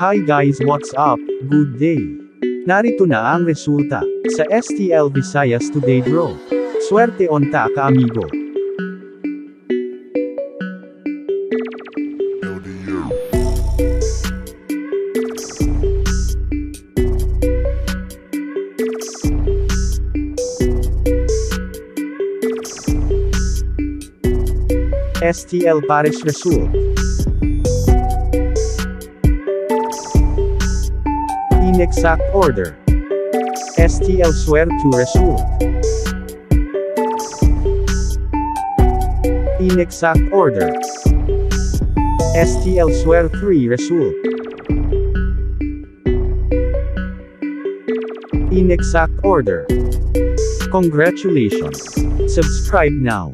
Hi guys what's up, good day. Narito na ang resulta, sa STL Visayas Today Draw. Swerte onta ka amigo. STL Paris Result. Inexact order. STL swear to result. Inexact order. STL swear 3 result. Inexact order. Congratulations. Subscribe now.